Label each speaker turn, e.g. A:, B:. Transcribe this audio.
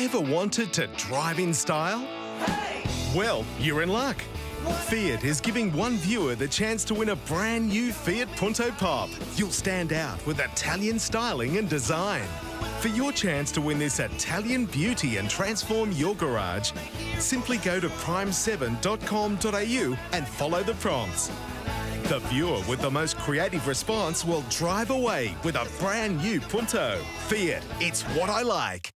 A: Ever wanted to drive in style? Well, you're in luck. Fiat is giving one viewer the chance to win a brand new Fiat Punto Pop. You'll stand out with Italian styling and design. For your chance to win this Italian beauty and transform your garage, simply go to prime7.com.au and follow the prompts. The viewer with the most creative response will drive away with a brand new Punto. Fiat, it's what I like.